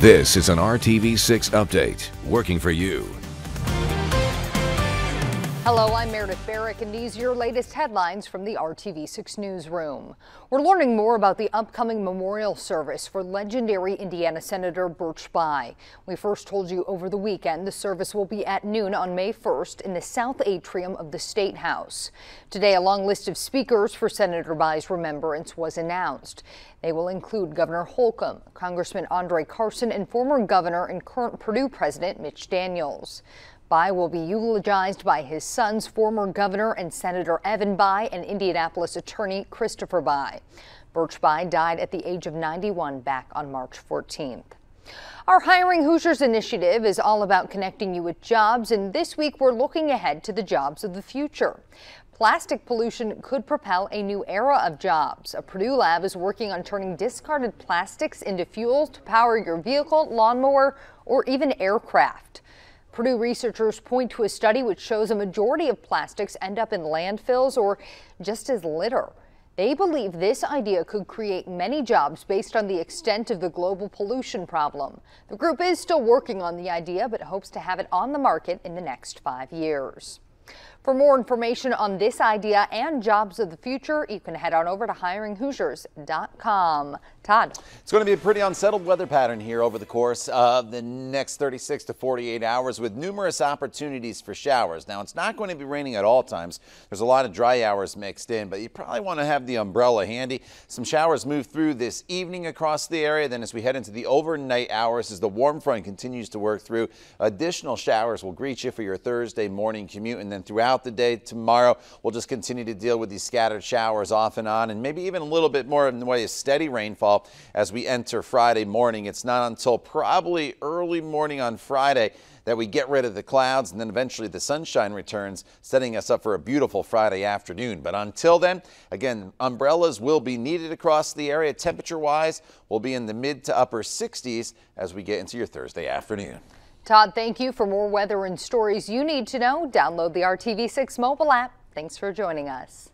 This is an RTV6 update, working for you. Hello, I'm Meredith Barrick, and these are your latest headlines from the RTV6 newsroom. We're learning more about the upcoming memorial service for legendary Indiana Senator Birch Bayh. We first told you over the weekend the service will be at noon on May 1st in the south atrium of the State House. Today, a long list of speakers for Senator Bayh's remembrance was announced. They will include Governor Holcomb, Congressman Andre Carson, and former governor and current Purdue president Mitch Daniels. Bayh will be eulogized by his sons, former governor and Senator Evan Bayh and Indianapolis attorney Christopher Bayh. Birch Bayh died at the age of 91 back on March 14th. Our Hiring Hoosiers initiative is all about connecting you with jobs, and this week we're looking ahead to the jobs of the future. Plastic pollution could propel a new era of jobs. A Purdue lab is working on turning discarded plastics into fuel to power your vehicle, lawnmower, or even aircraft. Purdue researchers point to a study which shows a majority of plastics end up in landfills or just as litter. They believe this idea could create many jobs based on the extent of the global pollution problem. The group is still working on the idea but hopes to have it on the market in the next five years. For more information on this idea and jobs of the future, you can head on over to hiringhoosiers.com. Todd. It's going to be a pretty unsettled weather pattern here over the course of the next 36 to 48 hours with numerous opportunities for showers. Now, it's not going to be raining at all times. There's a lot of dry hours mixed in, but you probably want to have the umbrella handy. Some showers move through this evening across the area. Then as we head into the overnight hours, as the warm front continues to work through, additional showers will greet you for your Thursday morning commute. And then throughout the day tomorrow, we'll just continue to deal with these scattered showers off and on, and maybe even a little bit more in the way of steady rainfall as we enter Friday morning. It's not until probably early morning on Friday that we get rid of the clouds and then eventually the sunshine returns, setting us up for a beautiful Friday afternoon. But until then, again, umbrellas will be needed across the area. Temperature wise, we'll be in the mid to upper 60s as we get into your Thursday afternoon. Todd, thank you. For more weather and stories you need to know, download the RTV6 mobile app. Thanks for joining us.